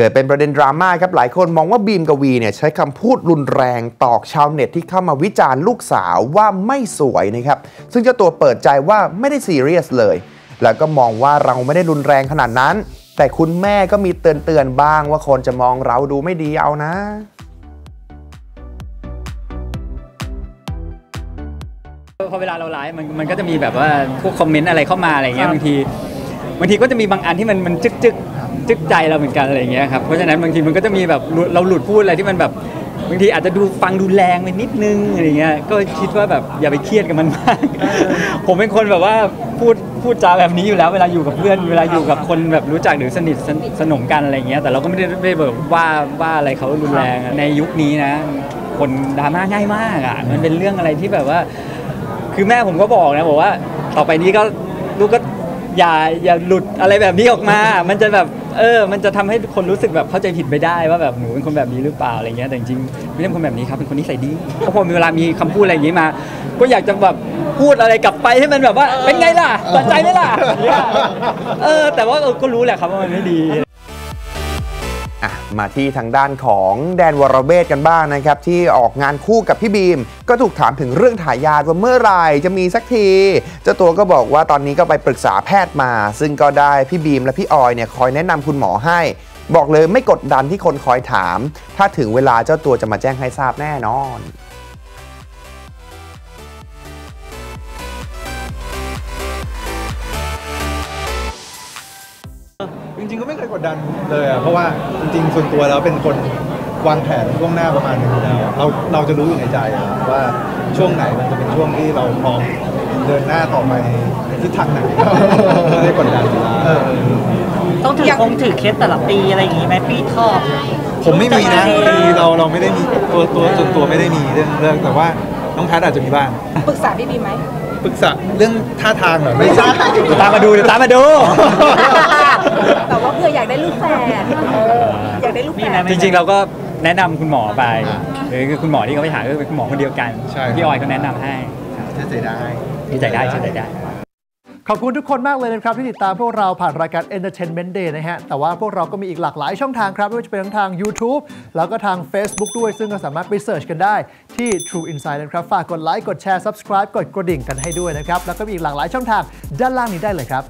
เกิดเป็นประเด็นดราม่าครับหลายคนมองว่าบีมกวีเนี่ยใช้คำพูดรุนแรงตอกชาวเน็ตที่เข้ามาวิจารณ์ลูกสาวว่าไม่สวยนะครับ ซึ่งเจ้าตัวเปิดใจว่าไม่ได้ซีเรียสเลย แล้วก็มองว่าเราไม่ได้รุนแรงขนาดนั้น แต่คุณแม่ก็มีเตือนเตือนๆบ้างว่าคนจะมองเราดูไม่ดีเอานะพอเวลาเราไลฟ์มันมันก็จะมีแบบว่าพวก comment อะไรเข้ามาอะไรเงี้ยบางที บางทีก็จะมีบางอันที่มันมันจึกจึกจึกใจเราเหมือนกันอะไรเงี้ยครับเพราะฉะนั้นบางทีมันก็จะมีแบบหลุดเราหลุดพูดอะไรที่มันแบบบางทีอาจจะดูฟังดูแรงไปนิดนึงอะไรเงี้ยก็คิดว่าแบบอย่าไปเครียดกับมันมาก ผมเป็นคนแบบว่าพูดพูดจาแบบนี้อยู่แล้วเวลาอยู่กับเพื่อนเวลาอยู่กับคนแบบรู้จักหรือสนิทสนสนมกันอะไรเงี้ยแต่เราก็ไม่ได้ไม่ได้แบบว่าว่าอะไรเขารุนแรงอะในยุคนี้นะ คนดราม่าง่ายมากอะมันเป็นเรื่องอะไรที่แบบว่า คือแม่ผมก็บอกนะบอกว่า ต่อไปนี้ก็ลูกก็ อย่าอย่าหลุดอะไรแบบนี้ออกมา มันจะแบบเออ มันจะทำให้คนรู้สึกแบบเข้าใจผิดไปได้ว่าแบบหนูเป็นคนแบบนี้หรือเปล่าอะไรเงี้ยแต่จริงๆไม่ใช่คนแบบนี้ครับเป็นคนนิสัยดีพอผมเวลามีคำพูดอะไรอย่างนี้มา ก็อยากจะแบบพูดอะไรกลับไปให้มันแบบว่าเป็นไงล่ะสนใจไหมล่ะเออแต่ว่าก็รู้แหละครับว่ามันไม่ดี อะมาที่ทางด้านของแดนวรเบศกันบ้างนะครับ ที่ออกงานคู่กับพี่บีม ก็ถูกถามถึงเรื่องถ่ายยาว่าเมื่อไหร่จะมีสักที เจ้าตัวก็บอกว่าตอนนี้ก็ไปปรึกษาแพทย์มา ซึ่งก็ได้พี่บีมและพี่ออยเนี่ยคอยแนะนำคุณหมอให้ บอกเลยไม่กดดันที่คนคอยถาม ถ้าถึงเวลาเจ้าตัวจะมาแจ้งให้ทราบแน่นอน จริงๆก็ไม่เคยกดดันเลยอะเพราะว่าจริงๆส่วนตัวแล้วเป็นคนวางแผนล่วงหน้าประมาณหนึงอยู่แล้วเราเราจะรู้อยู่ในใจอะว่าช่วงไหนมันจะเป็นช่วงที่เราพร้อมเดินหน้าต่อไปในทิศทางไหน ไม่ได้กดดันเออต้องถือคงถือเคสแต่ละปีอะไรอย่างงี้ไหมปีทอบผมไม่มีนะคือเราเราไม่ได้มีตัวตัวส่วนตัวไม่ได้มีเรื่องเรื่องแต่ว่าน้องแพทย์อาจจะมีบ้างปรึกษาพี่บีมไหมปรึกษาเรื่องท่าทางเหรอไม่ใช่ตามมาดูเดี๋ยวตามมาดู แต่ว่าเพื่ออยากได้ลูกแฝดเอออยากได้ลูกแฝดจริงๆเราก็แนะนำคุณหมอไป หรือคือคุณหมอที่เขาไปหาก็เป็นคุณหมอคนเดียวกันใช่พี่ออยเขาแนะนำให้เชื่อใจได้ดีใจได้เชื่อใจได้ ขอบคุณทุกคนมากเลยนะครับ ที่ติดตามพวกเราผ่านรายการ Entertainment Day นะฮะ แต่ว่าพวกเราก็มีอีกหลากหลายช่องทางครับไม่ว่าจะเป็นทั้งทาง YouTube แล้วก็ทาง Facebook ด้วย ซึ่งก็สามารถไปเสิร์ชกันได้ที่ True Insight นะครับ ฝากกดไลค์กดแชร์ Subscribe กดกระดิ่งกันให้ด้วยนะครับ แล้วก็มีอีกหลากหลายช่องทางด้านล่างนี้ได้เลยครับ